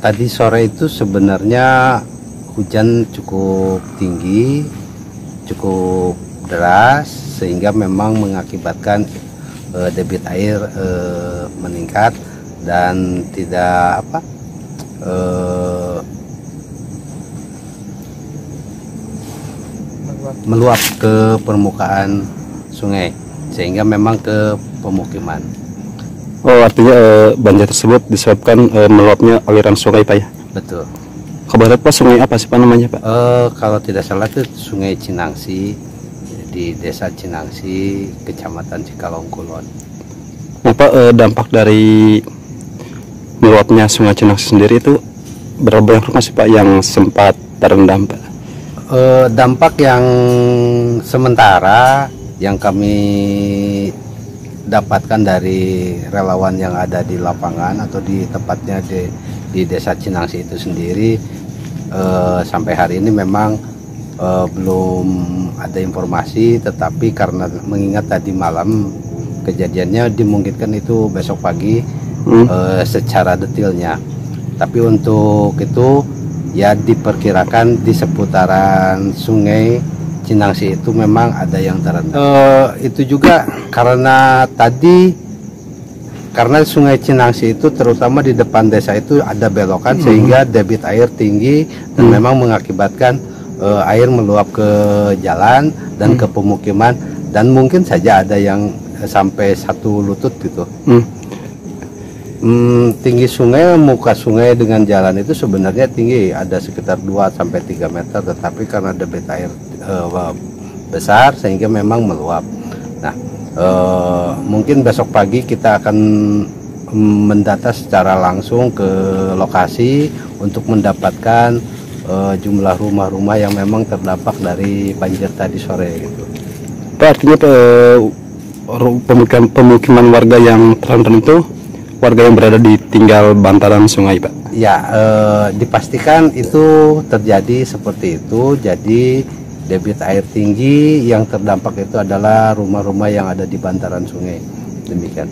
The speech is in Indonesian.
Tadi sore itu sebenarnya hujan cukup tinggi, cukup deras sehingga memang mengakibatkan eh, debit air eh, meningkat dan tidak apa eh, meluap ke permukaan sungai sehingga memang ke pemukiman. Oh artinya eh, banjir tersebut disebabkan eh, meluapnya aliran sungai Pak ya? Betul. Kabar Pak sungai apa sih Pak namanya Pak? Eh, kalau tidak salah itu Sungai Cinangsi di Desa Cinangsi, Kecamatan Cikalong Kulon. Nah Pak eh, dampak dari meluapnya sungai Cinangsi sendiri itu berapa banyak rumah sih Pak yang sempat terendam Pak? Eh, dampak yang sementara yang kami dapatkan dari relawan yang ada di lapangan atau di tempatnya di, di Desa Cinangsi itu sendiri eh, sampai hari ini memang eh, belum ada informasi tetapi karena mengingat tadi malam kejadiannya dimungkinkan itu besok pagi Hmm. eh, secara detailnya tapi untuk itu ya diperkirakan di seputaran sungai Cinangsi itu memang ada yang terendam. Eh, itu juga karena tadi karena sungai Cinangsi itu terutama di depan desa itu ada belokan sehingga debit air tinggi dan memang mengakibatkan eh, air meluap ke jalan dan ke pemukiman. Dan mungkin saja ada yang eh, sampai satu lutut gitu. Hmm. Hmm, tinggi sungai, muka sungai dengan jalan itu sebenarnya tinggi, ada sekitar 2 sampai 3 meter, tetapi karena debit air eh, besar sehingga memang meluap. Nah, eh, mungkin besok pagi kita akan mendata secara langsung ke lokasi untuk mendapatkan eh, jumlah rumah-rumah yang memang terdampak dari banjir tadi sore gitu. Pak artinya pemukiman warga yang terendam itu warga yang berada di tinggal bantaran sungai Pak? Ya, eh, dipastikan itu terjadi seperti itu. Jadi debit air tinggi yang terdampak itu adalah rumah-rumah yang ada di bantaran sungai. Demikian.